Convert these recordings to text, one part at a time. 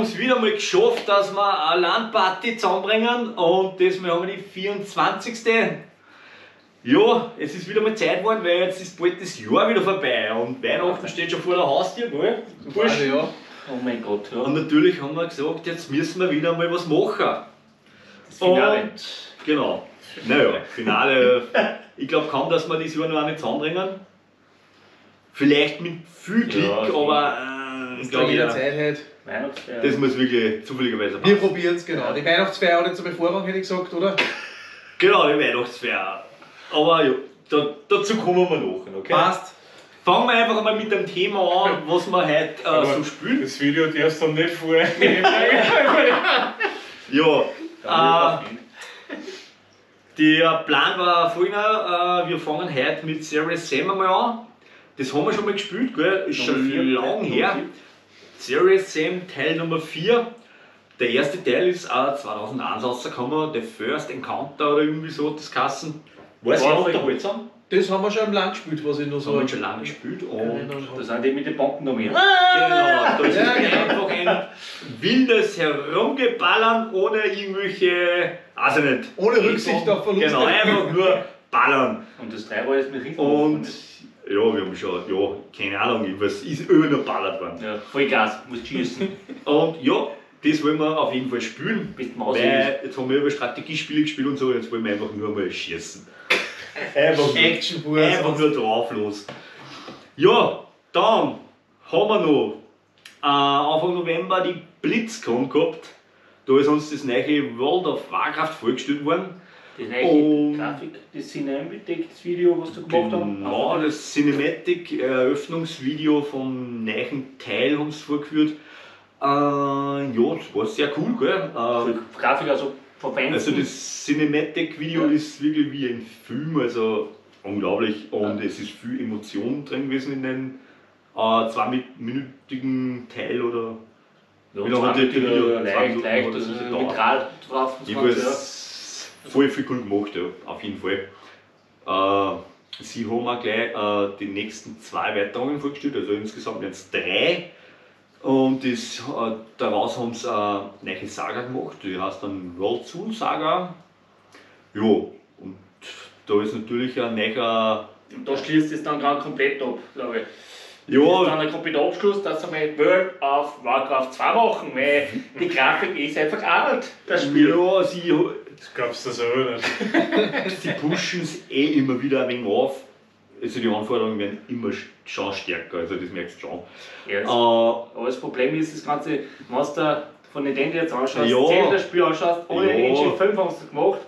haben es wieder mal geschafft, dass wir eine Landparty zusammenbringen und das wir haben wir die 24. Ja, es ist wieder mal Zeit geworden, weil jetzt ist bald das Jahr wieder vorbei und Weihnachten steht schon vor der Haustür, gell? Also, ja. Oh mein Gott, ja. Und natürlich haben wir gesagt, jetzt müssen wir wieder mal was machen. Das Finale. Und genau. Naja, Finale. ich glaube kaum, dass wir dieses Jahr noch eine zusammenbringen. Vielleicht mit viel Glück, Ja, aber äh, Bei glaube, jeder Zeit halt. Weihnachtsfeier. das muss wirklich zufälligerweise Wir passen. probieren es, genau. Die Weihnachtsfeier hat jetzt einmal Vorrang, hätte ich gesagt, oder? Genau, die Weihnachtsfeier. Aber ja, da, dazu kommen wir noch. Okay? Passt. Fangen wir einfach mal mit dem Thema an, was wir heute äh, so spielen. Das Video darfst du dann nicht vornehmen. Ja, äh, der Plan war folgender: äh, wir fangen heute mit Serious Sam einmal an. Das haben wir schon mal gespielt, gell? Ist schon vier. lang Nummer her. Serious Sam Teil Nummer 4. Der erste Teil ist auch 2001 rausgekommen, The First Encounter oder irgendwie so das Kassen. War sehr unterhaltsam. Das haben wir schon im Land gespielt, was ich noch Das so haben wir schon lange gespielt. Und Da sind die mit den Bomben noch mehr. Genau, da ist Ja, genau. einfach ein wildes Herumgeballern ohne irgendwelche, also nicht. Ohne Rücksicht auf Verluste. Genau, einfach nur ballern. Und das 3 war jetzt mit Riesen. Und ja, wir haben schon, ja, keine Ahnung, was ist immer nur ballert worden. Ja, voll Gas, musst schießen. Und ja, das wollen wir auf jeden Fall spielen. Bist Maus. Weil jetzt haben wir über Strategiespiele gespielt und so, jetzt wollen wir einfach nur mal schießen. Einfach nur, Action pur. einfach nur drauf los. Ja, dann haben wir noch äh, Anfang November die BlitzCon gehabt. Da ist uns das neue World of Warcraft vorgestellt worden. Das neue Und- Grafik, das Cinematic, das Video, was du gemacht hast. Genau, das Cinematic-Eröffnungsvideo vom neuen Teil haben sie vorgeführt. Äh, ja, das war sehr cool, gell? Äh, Die Grafik also Fans. Also das Cinematic-Video ist wirklich wie ein Film, also unglaublich. Und es ist viel Emotion drin gewesen in den äh, zweiminütigen Teil oder ja, wie lange hat Video? ja, leicht, leicht, also. Metall drauf. ich voll viel cool gemacht, ja, auf jeden Fall. Äh, sie haben auch gleich äh, die nächsten zwei Weiterungen vorgestellt, also insgesamt jetzt drei. Und das, äh, daraus haben sie eine neue Saga gemacht, die heißt dann World Soul Saga. Ja, und da ist natürlich ein neuer. Und da schließt es dann gerade komplett ab, glaube ich. Das ist Ja, dann ein kompletter Abschluss, dass sie mal World of Warcraft 2 machen, weil die Grafik ist einfach alt, das Spiel. ja sie, Das glaubst du so nicht. sie pushen es eh immer wieder ein wenig auf. Also die Anforderungen werden immer schon stärker, also das merkst du schon. Ja, das- Äh, Aber das Problem ist, das Ganze, wenn du von Nintendo jetzt anschaust, Ja. ja. Zelda-Spiel anschaust, ohne Ja. Engine 5 haben sie gemacht,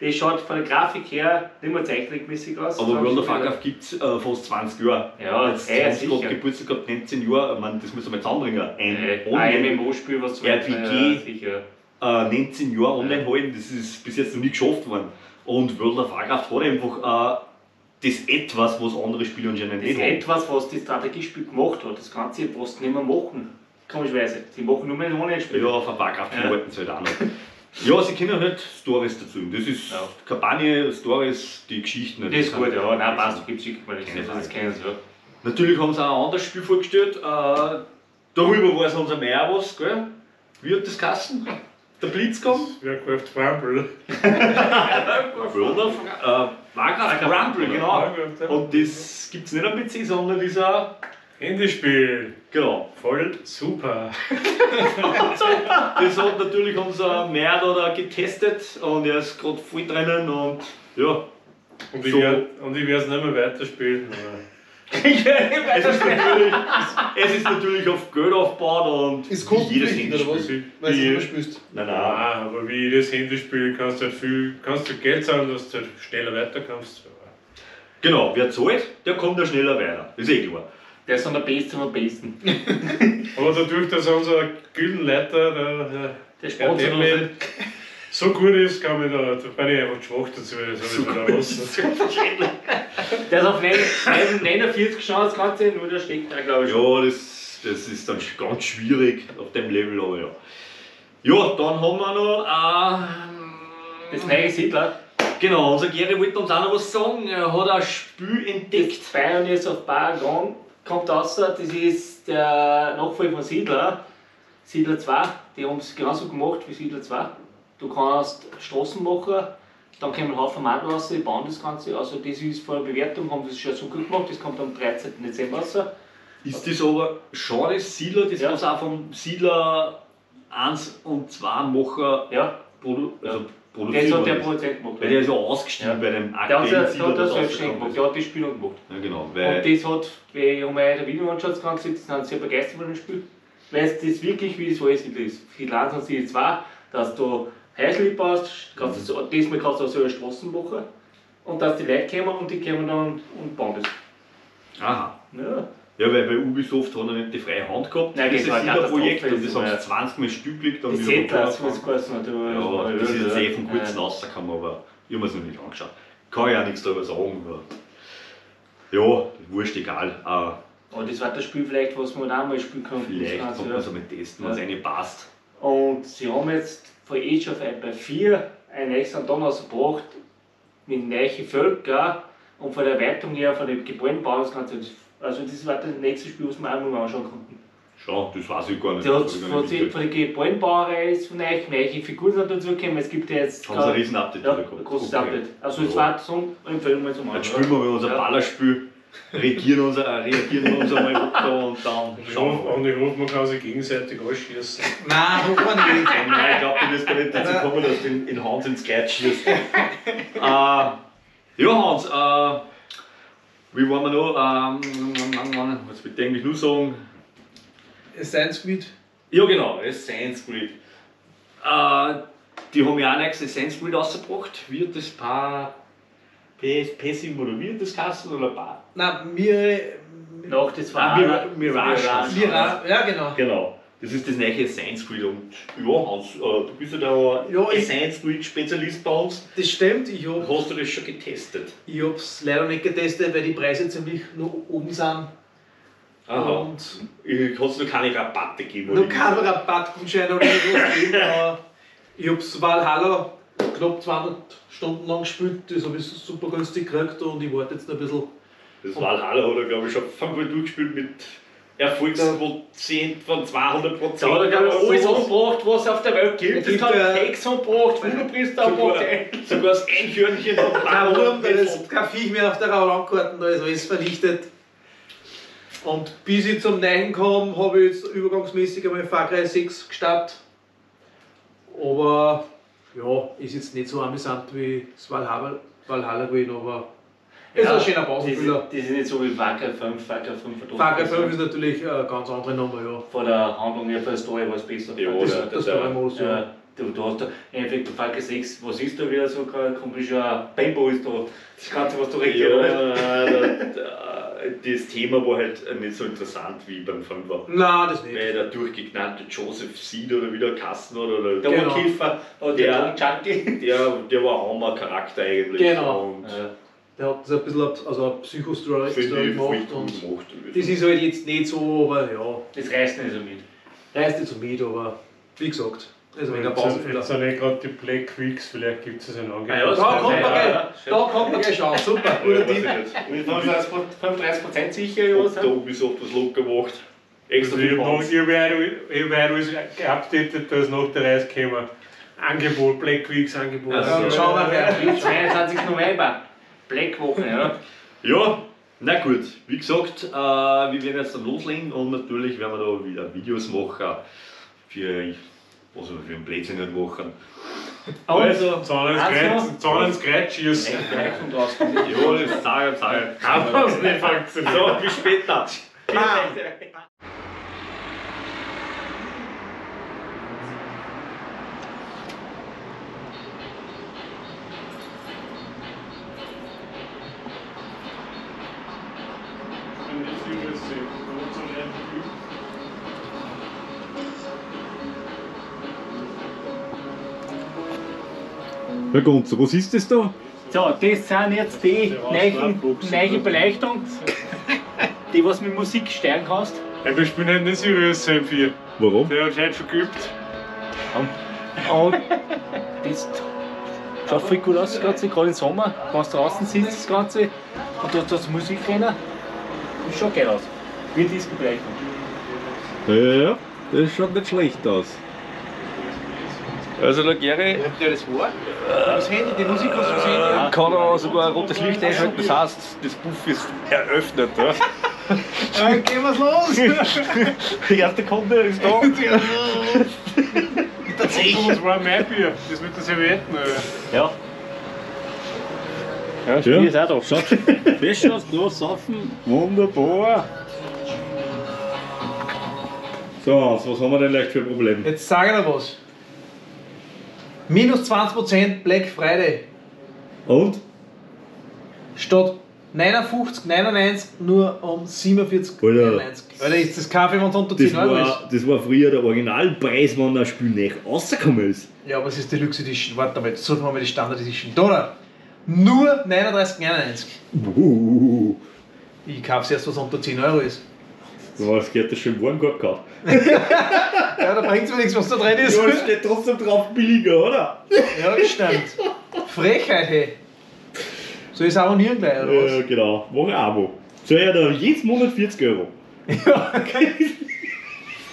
das schaut von der Grafik her nicht mehr zeichentrickmäßig aus. Aber World of Warcraft gibt es äh, fast 20 Jahre. Ja, jetzt sie gerade sicher. Geburtstag gehabt, 19 Jahre. Ich meine, das müssen wir jetzt anbringen. Ein Äh, ein MMO-Spiel, was du RPG. Ja, sicher. Äh, 19 Jahre online halten, das ist bis jetzt noch nie geschafft worden. Und World of Warcraft hat einfach äh, das Etwas, was andere Spiele anscheinend Das nicht ist haben. etwas, was das Strategiespiel gemacht hat. Das Ganze was nicht mehr machen. Komischerweise. Sie machen nur mehr ein Online-Spiel. Ja, von Warcraft Ja. halten sie halt auch noch. Ja, sie können halt Stories dazu. Das ist Ja. Kampagne, Stories, die Geschichten. Das ist sind- gut, ja. Nein, passt, gibt schickt mal das. Keine Das Frage. kennen sie, ja. Natürlich haben sie auch ein anderes Spiel vorgestellt. Äh, darüber weiß unser mehr was, gell? Wie hat das Kassen? Der Blitzkong? Wer kauft Bramble? World of äh, Warcraft Rumble, genau. Und das gibt es nicht am PC, sondern dieser. Handyspiel. Genau. Voll super. Das hat natürlich unser Mehr da getestet und er ist gerade voll drinnen und ja. Und ich So. werde es nicht mehr weiterspielen. Es ist natürlich, es ist natürlich auf Geld aufgebaut und Ist wie jedes? Handyspiel. Weil du Wie- immer spielst. Nein, nein. Ah, aber wie jedes Handyspiel kannst du halt viel, kannst du Geld zahlen, dass du halt schneller weiterkommst. Genau, wer zahlt, der kommt ja schneller weiter. Das ist eh klar. Der ist dann der Beste am besten. Aber dadurch, dass unser Gildenleiter, der, der, Der der so gut ist, kann ich da, da bin ich einfach schwach dazu, das habe ich wieder lassen. Der ist auf 49 geschaut, das Ganze, nur der steckt da, glaube ich. Ja, das, das ist dann ganz schwierig auf dem Level, aber ja. Ja, dann haben wir noch. Äh, Das neue Siedler, genau, unser Gary wollte uns auch noch was sagen. Er hat ein Spiel entdeckt. das Pioneers of Paragon, kommt raus, das ist der Nachfolger von Siedler, Siedler 2. Die haben es genauso gemacht wie Siedler 2. Du kannst Straßen machen, dann kommen Haufen Mandel raus, die bauen das Ganze. Also das ist vor der Bewertung, haben das schon so gut gemacht, das kommt am 13. Dezember raus. Ist das aber schon das Siedler, das Ja. was auch vom Siedler 1 und 2 Macher Ja, produ also das produziert hat der? Produzent gemacht. Weil der ist ja ausgestiegen Ja. bei dem Der hat aktuellen der Siedler, hat das das selbstständig gemacht, der hat die Spielung gemacht. Ja, genau. Und das hat, weil ich habe mir ein Video angeschaut, das Ganze, die sind sehr begeistert von dem Spiel. Weil es das wirklich wie das alles ist. Viel langsam sind es zwei, dass du Häusli baust, kannst du diesmal kannst du auch so eine Straßen machen. Und dass die Leute kommen und die kommen dann und bauen das. aha. Ja. Ja, weil bei Ubisoft hat er nicht die freie Hand gehabt. Nein, das war eine Siedler-Projekt Katastrophe, und das das haben sie 20 Mal Stück gelegt, Settlers, vorne was geheißen hat. Ja, das ist jetzt eh von kurz Ja. rausgekommen, aber ich habe mir es noch nicht angeschaut. Kann ja auch nichts darüber sagen. Aber ja, wurscht, egal. Äh, Aber das war das Spiel vielleicht, was man auch mal spielen kann. vielleicht Das kann man es einmal testen, wenn es Ja. eine passt. Und sie haben jetzt von Age of Empire 4 einen extra Ton rausgebracht mit neuen Völkern und von der Erweiterung her, von dem Gebäudenbau, das Ganze. Also das war das nächste Spiel, was wir auch mal anschauen konnten. Schau, das weiß ich gar nicht. Der hat von, die, von der Gebäudenbauerei ist von euch neue Figuren sind dazugekommen. Es gibt ja jetzt Haben sie ein riesen Update ja, ein großes Okay. Update. Also es war so empfehlen wir zum Jetzt Anschauen. spielen wir mal unser Ja. Ballerspiel, reagieren, unser, äh, reagieren wir uns einmal runter und dann schauen wir. und ich hoffe, man kann sich gegenseitig anschießen. Nein, hoffen wir nicht. Nein, ich glaube, du wirst gar nicht dazu kommen, dass du in, in Hans ins Kleid schießt. äh, ja, Hans, äh, wie waren wir noch? Ähm, was will ich eigentlich nur sagen? Assassin's Creed. Ja, genau, Assassin's Creed. Äh, die haben ja auch neues Assassin's Creed rausgebracht. Wird das paar PSP oder wird das Kasten oder paar? Nein, mir. Nach das Ah, Mira- Mirage. Mira, ja, genau. Genau. Das ist das neue Assassin's Creed und ja, Hans, äh, du bist ja der Ja, Assassin's Creed Spezialist bei uns. Das stimmt, ich hab, Hast du das schon getestet? ich hab's leider nicht getestet, weil die Preise ziemlich noch oben sind. Und Ich- Hast du noch keine Rabatte gegeben? noch oder kein Rabattgutschein oder irgendwas gegeben, aber ich hab's Valhalla knapp 200 Stunden lang gespielt, das habe ich super günstig gekriegt und ich warte jetzt noch ein bisschen. Das Valhalla hat er, glaube ich, schon fünfmal durchgespielt mit Erfolgsquotient von 200 Prozent. Da hat er glaube ich alles angebracht, was es auf der Welt gibt. Es hat Keks angebracht, Wunderpriester sogar, angebracht. sogar das Einhörnchen von Kein Wurm, da ist kein Viech mehr auf der Landkarte, da ist alles vernichtet. Und bis ich zum Neuen kam, habe ich jetzt übergangsmäßig einmal Far Cry 6 gestartet. Aber ja, ist jetzt nicht so amüsant wie das Valhalla, Valhalla gewesen, aber es ist ein schöner Das Pausenfüller. ist, das ist nicht so wie Cry 5, Far Cry 5 hat Far Cry 5 ist natürlich eine ganz andere Nummer, ja. Von der Handlung her, von der Story war es besser. Ja, das, oder- Das der- Story-Modus, ja. ja, du, du hast da, im Endeffekt Cry 6, was ist da wieder so, komischer Paintball ist da, das Ganze, was du regiert Ja, das Thema war halt nicht so interessant wie beim Fünfer. Nein, das nicht. Weil der durchgeknallte Joseph Seed oder wie der Kasten hat, oder Der Genau. Kiffer und Der- der der, der war ein Hammer-Charakter eigentlich. Genau. Und Ja. Der hat das ein bisschen also eine Psychostory gemacht und gemacht. das ist halt jetzt nicht so, aber ja, Das reißt nicht so mit. reißt nicht so mit, aber wie gesagt, also wegen der Jetzt sind- Pausenfüller. jetzt sind eh gerade die Black Weeks, vielleicht gibt es ein Angebot. Ah ja, Da das kommt man gleich, da kommt man gleich schauen, super, guter Tipp. Mit 35% sicher, Ob da Ubisoft was locker macht. Extra Also ich viel Pounds. ich werde alles geupdatet, dass nach der Reise kommen. Angebot, Black Weeks Angebot. Ach so. Ja, schauen wir. Am 22. November. Blackwoche, ja. Ja, na gut. Wie gesagt, äh, wir werden jetzt dann loslegen und natürlich werden wir da wieder Videos machen für was wir für einen Blödsinn nicht machen. Also, Zahn ins Also- ins Kreuz schießen. Ja, das sage ich, sage ich. Aber es nicht funktioniert. So, bis später. Herr Gonzo, was ist das da? So, das sind jetzt die neuen, neue Beleuchtung, die was mit Musik steuern kannst. Ja, wir spielen halt nicht Sirius Sam 4. Warum? Der hat heute schon geübt. Und das schaut voll gut aus, das Ganze, gerade im Sommer. Kannst draußen sitzen, das Ganze, und du hast das Musikrennen. Das schaut geil aus. Wie Disco-Berechnung. Ja, ja, das schaut nicht schlecht aus. Also der Gary Habt ihr das vor? Das Handy, die Musik hast du das Handy? kann auch sogar ein rotes Licht einschalten, das heißt, das Buff ist eröffnet. Ja. Ja, gehen wir's los! Der erste Kunde ist da. Das war mein Bier. Das mit der Servietten. Ja. Ja, das Ja. Spiel ist auch da. Schaut, das schaut da saufen. Wunderbar. So, was haben wir denn leicht für ein Problem? Jetzt sage ich dir was. Minus 20% Black Friday. Und? Statt 59, 99 nur um 47, Alter. 99. Alter, ist das Kaffee, wenn es unter 10 Das Euro ist? das war früher der Originalpreis, wenn ein Spiel nicht rausgekommen ist. Ja, aber es ist Deluxe Edition. Warte mal, jetzt suchen wir mal die Standard Edition. Da. Nur 39,99. Uh, Ich kaufe erst, was unter 10 Euro ist. Du hast gehört, das schon im Warenkorb gehabt. Ja, da bringt es mir nichts, was da drin ist. Ja, steht trotzdem drauf billiger, oder? Ja, das stimmt. Frechheit, hey. Soll ich es abonnieren gleich, oder was? Ja, genau. Mach ein Abo. So ja, da jedes Monat 40 Euro. Ja, okay.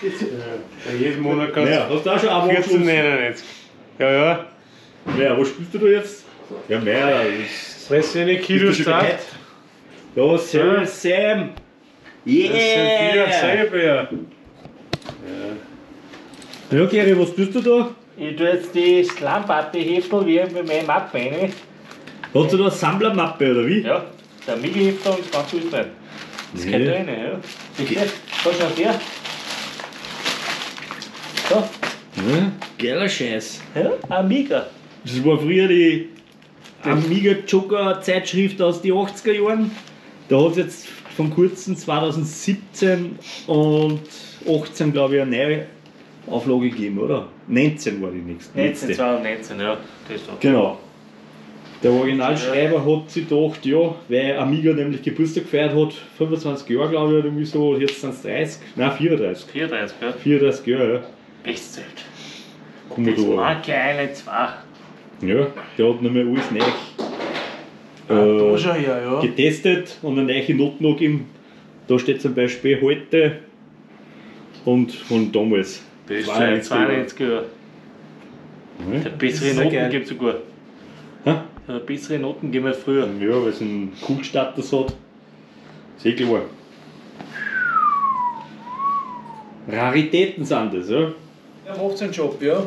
Ja, jeden Monat kannst Ja, hast du auch schon Abo du abgeschlossen? 14,99. Ja, ja. Ja, wo spielst du da jetzt? Ja, mehr. Fress dir eine Kilo Start. bereit? Ja, Servus Sam. Das sind Yeah! selber. Ja, Gary, was tust du da? Ich tue jetzt die Slum-Party hefteln wie bei meinem Map rein. Hast du da eine Sammlermappe oder wie? Ja, der Migi-Heftel und das ganze Österreich. Das Nee. gehört rein, ja. Bitte, da schaut her. So, Ja, geiler Scheiß. ja, Amiga. Das war früher die Amiga Joker Zeitschrift aus den 80er Jahren. Da hat es jetzt von kurzem 2017 und 18 glaube ich eine neue Auflage gegeben, oder? 19 war die nächste. 19, letzte. 2019, ja. Das da. Genau. Der Originalschreiber hat sich gedacht, ja, weil Amiga nämlich Geburtstag gefeiert hat, 25 Jahre glaube ich, oder irgendwie so, jetzt sind es 30, nein 34. 34, ja. 34 Jahre, ja. Bestzeit. Das Commodore. waren kleine zwei. Ja, der hat nochmal alles neu äh, schon her, ja. getestet und eine neue Note noch gegeben. Da steht zum Beispiel heute und von damals. Bestzeit, 92 Jahre. Ja, Der bessere Das ja Noten gibt es sogar. Hä? Ja, bessere Noten geben wir früher. ja weil es einen Kultstatus hat. Sehr klar. Raritäten sind das, ja. Er macht seinen Job, ja.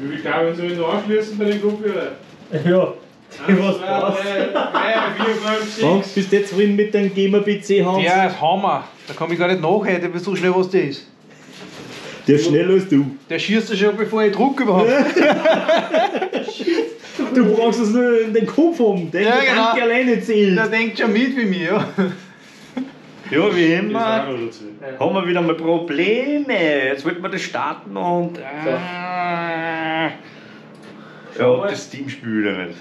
Wie viel Kabel soll ich noch anschließen bei den Kopfhörern? Ja. Was? 3, 4, 5, 6. Hans, bist du jetzt zufrieden mit deinem Gamer-PC, Hans? Der ist Hammer. Da komme ich gar nicht nachher, der weiß so schnell, was der ist. Der ist schneller als du. Der schießt ja schon, bevor ich druck überhaupt. Du brauchst es nur in den Kopf haben, der Ja, genau. alleine zählt. Der denkt schon mit wie mir, ja. Ja, wie immer. haben wir wieder mal Probleme. Jetzt wollten wir das starten und. Äh, ja, das Steam-Spiel wieder nicht.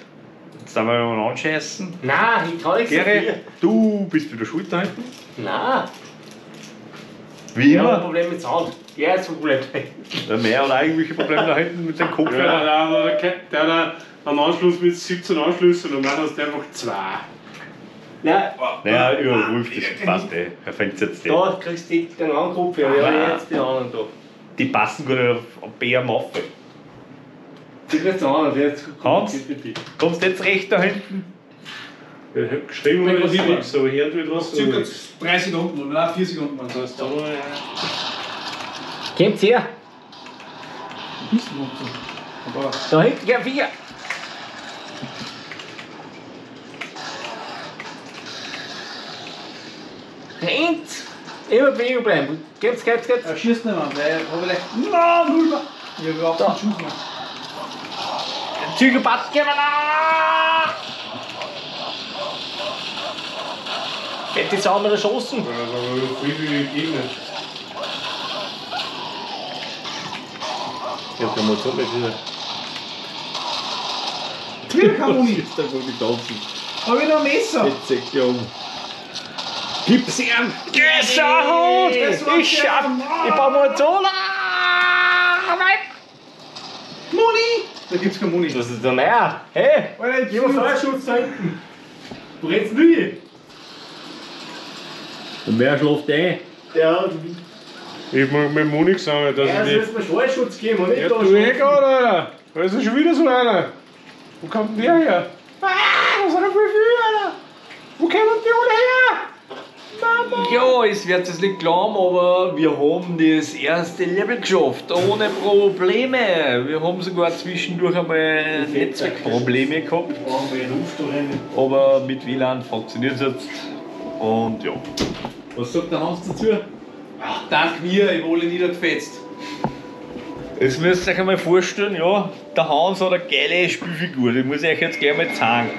Jetzt sind wir noch anscheißen. Nein, ich kann nichts Gere, du bist wieder schuld da hinten. Nein. Wie Ich habe ein immer. Problem mit Sound. Ja, ist ein Problem. Der mehr hat irgendwelche Probleme da hinten mit dem Ja, Kopfhörer. der, der, der, der hat einen Anschluss mit 17 Anschlüssen und dann hast du einfach zwei. Nein, Naja, überprüft, das passt eh. Er fängt jetzt eh. da kriegst du den anderen Kopfhörer. Ja, jetzt den anderen da. Die passen gut auf auf BM auf. Du kriegst den anderen, der jetzt Hans? Kommst jetzt recht da hinten? Ich hab geschrieben, Wenn aber das was nichts, aber hören tut was. Circa 3 Sekunden, nein, 4 Sekunden waren es. Kommt's her. Aber Da hinten, geh vier. Rennt! Immer Bewegung bleiben. Geht's, geht's, geht's. er schießt nicht mehr, weil er vielleicht. Nein, null mehr. Ich habe überhaupt keinen Schuss mehr. Zügelbad, gehen wir nach! Geht die andere schossen? Ja, aber wie viele Gegner? Ich hab den Motor nicht wieder. Wieder kein Muni. Jetzt einfach die Tanzen. Hab ich noch ein Messer? Jetzt zeig dir um. Gib's ihm! Geschaut! Ich schaff! Ich baue Motor! Nein! Muni! Da gibt's kein Muni. Das ist der Meier! Hey! Alter, Gib mir Feuerschutz da hinten! Du redst nie! Und wer schläft ein? Ja, Ich mag mit Moni zusammen, dass ja, ich nicht. müssen wir Schallschutz geben und nicht Ja, da du eh gerade, Alter! Da ist ja schon wieder so einer! Wo kommt denn der her? Ah, da sind ja voll viele, Alter! Wo kommen die alle her? Ja, es wird es nicht glauben, aber wir haben das erste Level geschafft, ohne Probleme. Wir haben sogar zwischendurch einmal Netzwerkprobleme gehabt, aber mit WLAN funktioniert es jetzt. Und ja. Was sagt der Hans dazu? Dank mir, ich wurde niedergefetzt. Jetzt müsst ihr euch einmal vorstellen, ja, der Hans hat eine geile Spielfigur, die muss ich euch jetzt gleich mal zeigen.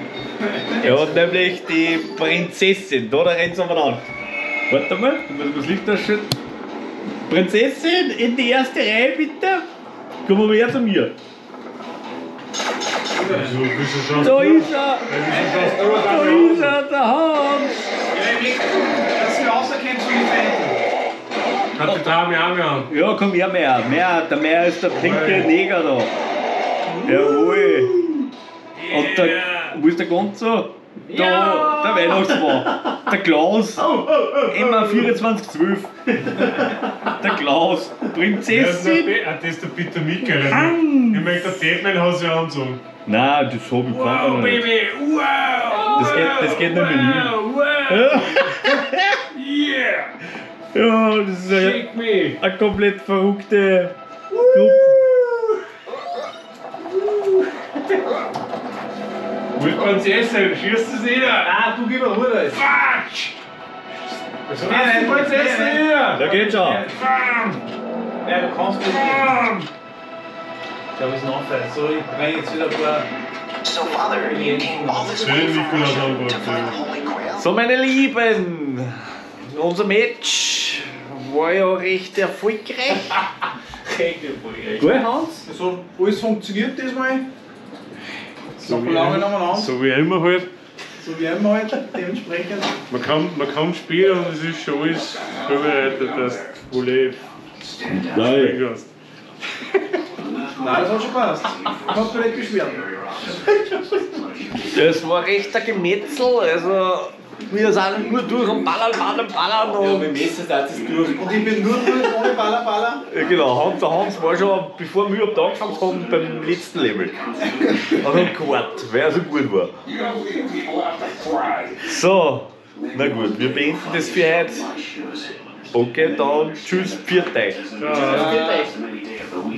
Er hat nämlich die Prinzessin, da, da rennt es aber an. Warte mal, ich muss das Licht ausschütten. Prinzessin, in die erste Reihe bitte. Komm mal her zu mir. Da ist er! Da ist er, der Hans! Ich dass wir rauserkennen zu den Feinden. Hat die Dame auch mehr an. Ja, komm her, Meer. Meer, der Meer ist der pinke Neger da. Jawohl. Und der, wo ist der Gonzo? Da, der Weihnachtsmann. Der Klaus. Immer 2412. Der Klaus. Das ist der, Prinzessin. Pe- ah, das ist der Peter Michael. Ich möchte der Deadman Haus ja anzogen. Nein, das hab ich noch nicht. Wow! Das geht, das geht nur Menü. Wow! Yeah! Ja, das ist eine, eine komplett verrückte Gruppe. Ist Prinzessin? Schießt du sie da? Ah, du gib mir Ruhe jetzt. Quatsch! Was nein, ist die Prinzessin nein, hier? Da geht schon. Ja, du kannst nicht. Ich habe es noch fest. So, ich bringe jetzt wieder ein paar. So, Father, you came all this way Schön, from Russia to find the Holy Grail? So, meine Lieben, unser Match war ja recht erfolgreich. Gut, Hans? Hat alles funktioniert diesmal. So wie, lange nebeneinander. so wie immer halt. So wie immer halt. Dementsprechend. Man kann, man kann spielen und es ist schon alles vorbereitet, dass du wohl eh Nein. spielen kannst. Nein, das hat schon passt. Ich kann mich nicht beschweren. Das war recht ein Gemetzel, also wir sind nur durch und ballern, ballern, ballern und Mit Messer das ist durch. Und ich bin nur gut ohne Baller Baller. Ja, genau, Hans, der Hans war schon, bevor wir überhaupt angefangen haben, beim letzten Level. Also ein Quart, weil er so gut war. So, na gut, wir beenden das für heute. Okay, dann tschüss, viert euch. Ja. Bitte.